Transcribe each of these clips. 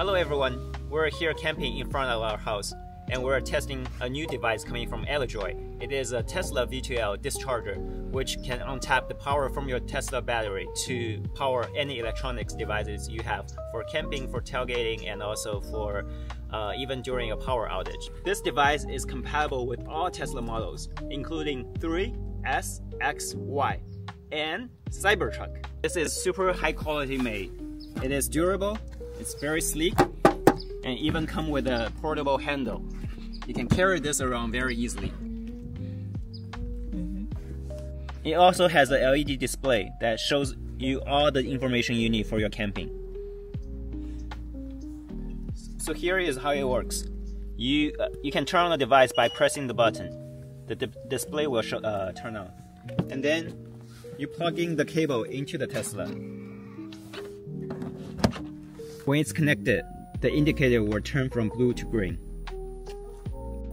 Hello everyone, we're here camping in front of our house and we're testing a new device coming from Elejoy. It is a Tesla V2L discharger which can untap the power from your Tesla battery to power any electronics devices you have for camping, for tailgating, and also for uh, even during a power outage. This device is compatible with all Tesla models, including 3, S, X, Y, and Cybertruck. This is super high quality made. It is durable, it's very sleek and even come with a portable handle. You can carry this around very easily. It also has a LED display that shows you all the information you need for your camping. So here is how it works. You, uh, you can turn on the device by pressing the button. The di display will show, uh, turn on. And then you plug in the cable into the Tesla. When it's connected, the indicator will turn from blue to green.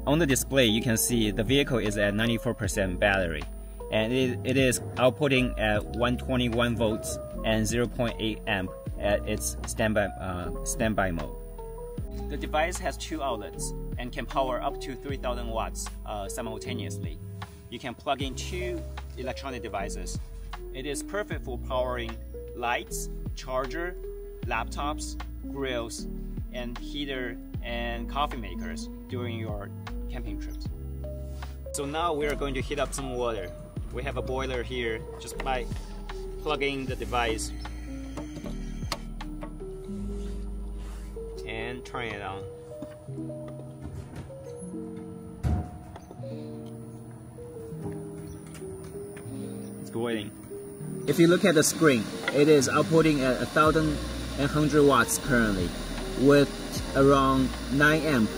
On the display, you can see the vehicle is at 94% battery, and it, it is outputting at 121 volts and 0.8 amp at its standby, uh, standby mode. The device has two outlets and can power up to 3000 watts uh, simultaneously. You can plug in two electronic devices. It is perfect for powering lights, charger, laptops, grills, and heater and coffee makers during your camping trips. So now we are going to heat up some water. We have a boiler here just by plugging the device and turning it on. It's boiling. If you look at the screen, it is outputting at 1100 watts currently with around 9 amp.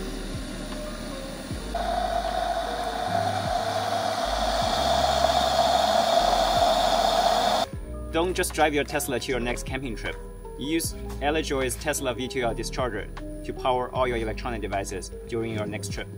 Don't just drive your Tesla to your next camping trip. Use Elejoy's Tesla V2L discharger to power all your electronic devices during your next trip.